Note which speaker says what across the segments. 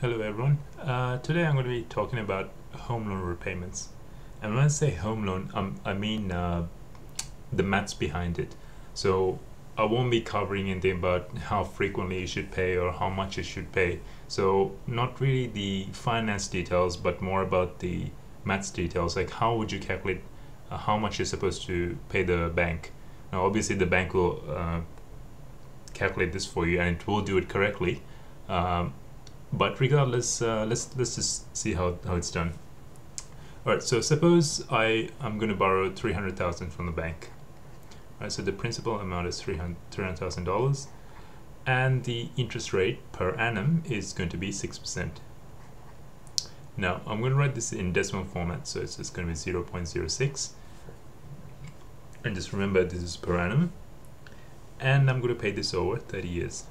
Speaker 1: Hello everyone. Uh, today I'm going to be talking about home loan repayments. And when I say home loan, um, I mean uh, the maths behind it. So I won't be covering anything about how frequently you should pay or how much you should pay. So not really the finance details, but more about the maths details, like how would you calculate uh, how much you're supposed to pay the bank. Now obviously the bank will uh, calculate this for you and it will do it correctly. Um, but regardless, uh, let's let's just see how, how it's done. All right, so suppose I I'm going to borrow three hundred thousand from the bank. All right, so the principal amount is three hundred thousand dollars, and the interest rate per annum is going to be six percent. Now I'm going to write this in decimal format, so it's just going to be zero point zero six. And just remember this is per annum, and I'm going to pay this over thirty years.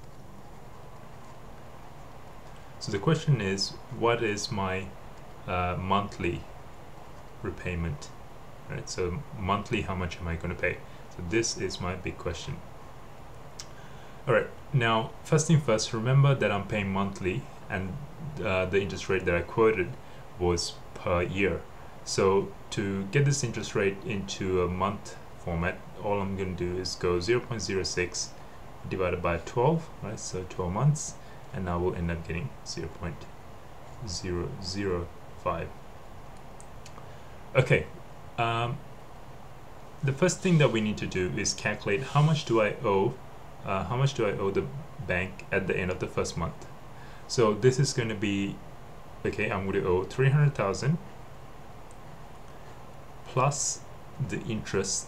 Speaker 1: So the question is, what is my uh, monthly repayment? Right. So monthly, how much am I going to pay? So this is my big question. All right. Now, first thing first, remember that I'm paying monthly, and uh, the interest rate that I quoted was per year. So to get this interest rate into a month format, all I'm going to do is go 0.06 divided by 12, right? So 12 months and now we'll end up getting 0 0.005 okay um, the first thing that we need to do is calculate how much do I owe uh, how much do I owe the bank at the end of the first month. So this is going to be okay I'm going to owe 300,000 plus the interest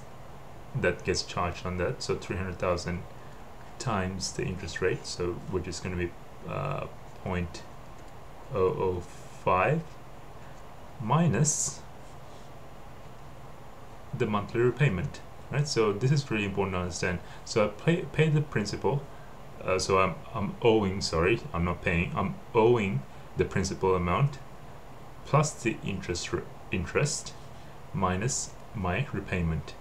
Speaker 1: that gets charged on that. So 300,000 times the interest rate so which is going to be uh, 0.005 minus the monthly repayment right? So this is really important to understand. So I pay, pay the principal uh, so I'm, I'm owing sorry I'm not paying I'm owing the principal amount plus the interest interest minus my repayment.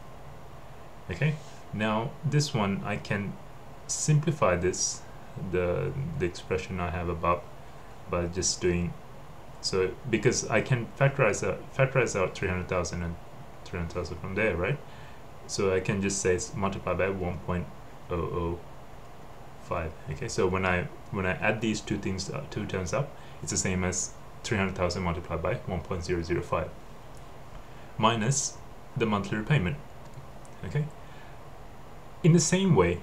Speaker 1: Okay? Now this one I can simplify this the the expression I have above by just doing so because I can factorize out factorize out 300,000 and 300,000 from there right? So I can just say multiply by 1.005 okay? So when I when I add these two things uh, two terms up it's the same as 300,000 multiplied by 1.005 minus the monthly repayment okay? In the same way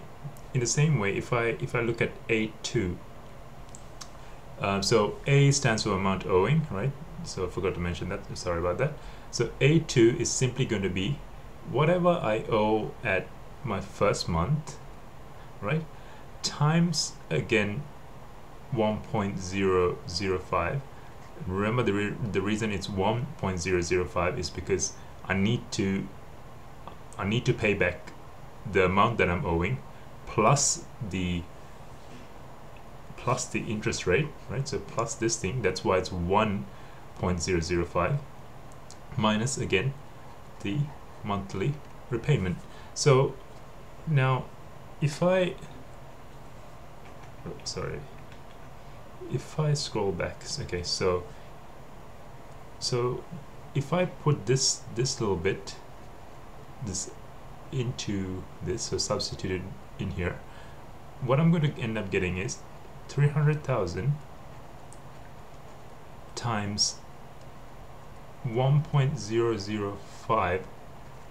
Speaker 1: in the same way, if I if I look at A2, uh, so A stands for amount owing, right? So I forgot to mention that. Sorry about that. So A2 is simply going to be whatever I owe at my first month, right? Times again 1.005. Remember the re the reason it's 1.005 is because I need to I need to pay back the amount that I'm owing plus the plus the interest rate, right? So plus this thing, that's why it's 1.005 minus again the monthly repayment. So now if I oh, sorry if I scroll back okay so so if I put this this little bit this into this so substituted in here. What I'm going to end up getting is 300,000 times 1.005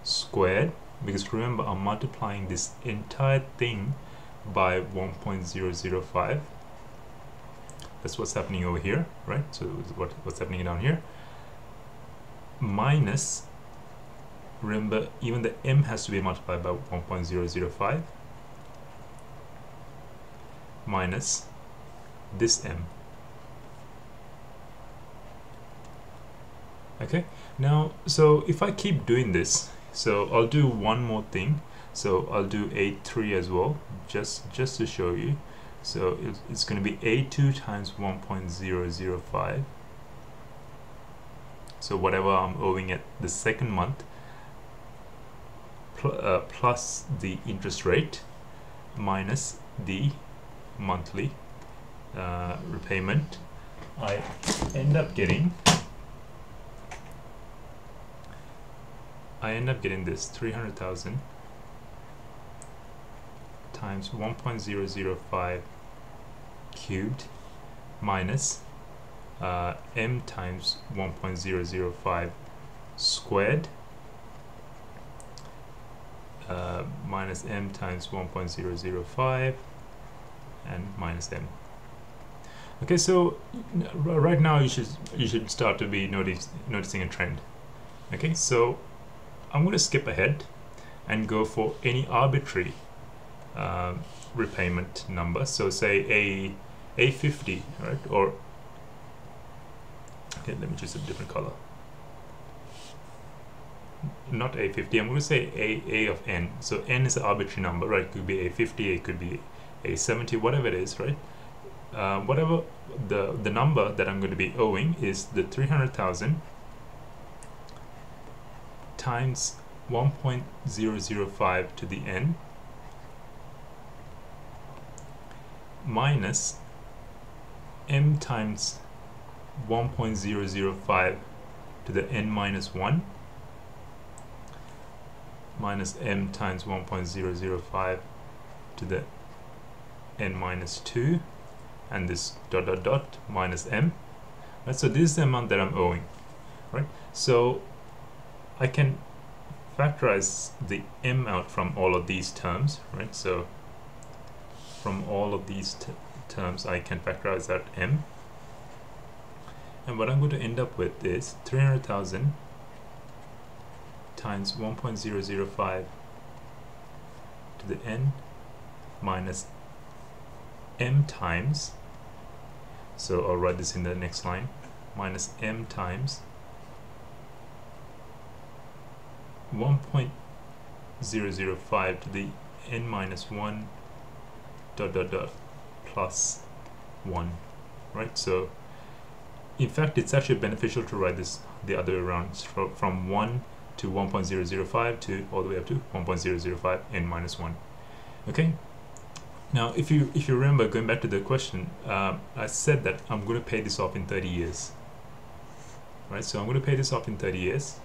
Speaker 1: squared because remember I'm multiplying this entire thing by 1.005 that's what's happening over here right? So what, what's happening down here? Minus remember even the m has to be multiplied by 1.005 minus this m. Okay now so if I keep doing this so I'll do one more thing. So I'll do a3 as well just just to show you. So it's, it's going to be a2 times 1.005 so whatever I'm owing at the second month pl uh, plus the interest rate minus the monthly uh, repayment I end up getting I end up getting this 300,000 times 1.005 cubed minus uh, m times 1.005 squared uh, minus m times 1.005 and minus m. Okay, so right now you should you should start to be notice, noticing a trend. Okay, so I'm going to skip ahead and go for any arbitrary uh, repayment number. So say a a50, right? Or okay, let me choose a different color. Not a50. I'm going to say a a of n. So n is an arbitrary number, right? It could be a50, it could be a70, whatever it is, right? Uh, whatever the the number that I'm going to be owing is the 300,000 times 1.005 to the n minus m times 1.005 to the n minus 1 minus m times 1.005 to the n minus 2 and this dot dot dot minus m right so this is the amount that I'm owing right so I can factorize the m out from all of these terms, right? So from all of these terms, I can factorize out m. And what I'm going to end up with is 300,000 times 1.005 to the n minus m times, so I'll write this in the next line, minus m times 1.005 to the n minus 1 dot dot dot plus 1 right? So in fact it's actually beneficial to write this the other way around. From 1 to 1.005 to all the way up to 1.005 n minus 1 okay now if you if you remember going back to the question uh, I said that I'm going to pay this off in 30 years. Right so I'm going to pay this off in 30 years.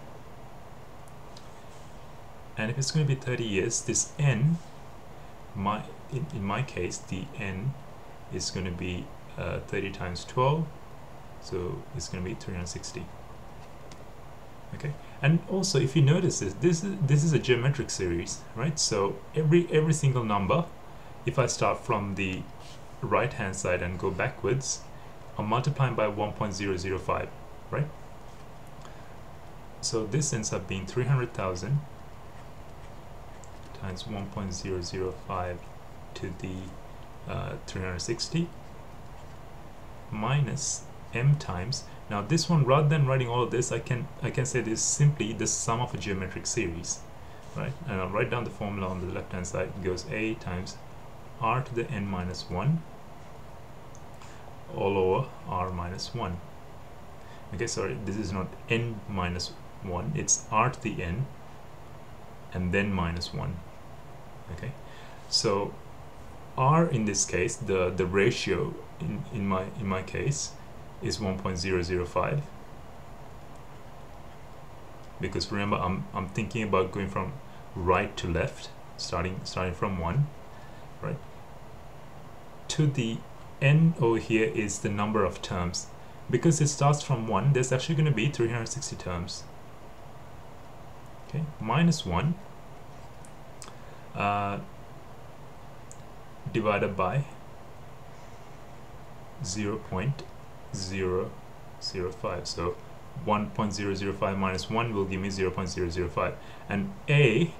Speaker 1: And if it's going to be 30 years this n my in, in my case the n is going to be uh, 30 times 12 so it's going to be 360 okay? And also if you notice this this is this is a geometric series right? So every every single number if I start from the right hand side and go backwards I'm multiplying by 1.005 right? So this ends up being 300,000 times 1.005 to the uh, 360 minus m times. Now this one rather than writing all of this I can I can say this simply the sum of a geometric series right? And I'll write down the formula on the left hand side. It goes a times r to the n minus 1 all over r minus 1 okay sorry this is not n minus 1 it's r to the n and then minus 1 okay so r in this case the the ratio in in my in my case is 1.005 because remember I'm I'm thinking about going from right to left starting starting from 1 right? To the n over here is the number of terms. Because it starts from 1 there's actually going to be 360 terms. Okay minus 1 uh, divided by 0 0.005 so 1.005 minus 1 will give me 0 0.005 and a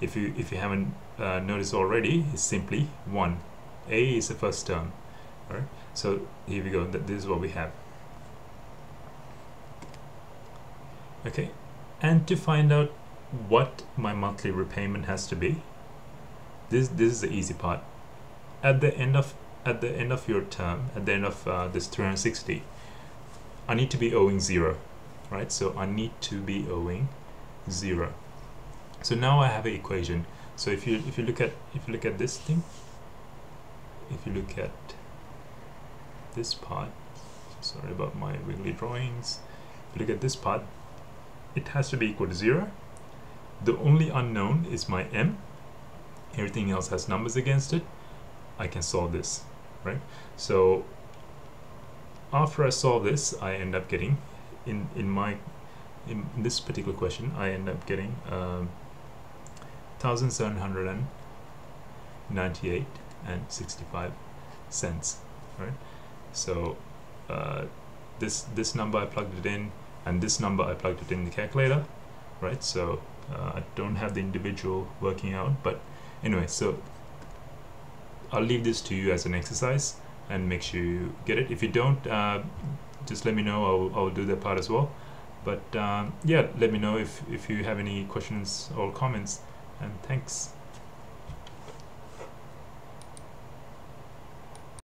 Speaker 1: if you if you haven't uh, noticed already is simply 1 a is the first term all right so here we go That this is what we have. Okay and to find out what my monthly repayment has to be this this is the easy part. At the end of at the end of your term at the end of uh, this 360 I need to be owing zero right? So I need to be owing zero so now I have an equation. So if you if you look at if you look at this thing if you look at this part sorry about my wiggly drawings. If you look at this part it has to be equal to 0 the only unknown is my m. Everything else has numbers against it. I can solve this right? So after I solve this I end up getting in in my in this particular question I end up getting um, 1798 and 65 cents right? So uh, this this number I plugged it in and this number I plugged it in the calculator right? So uh, I don't have the individual working out but anyway so I'll leave this to you as an exercise and make sure you get it. If you don't uh, just let me know. I'll, I'll do that part as well. But um, yeah let me know if, if you have any questions or comments and thanks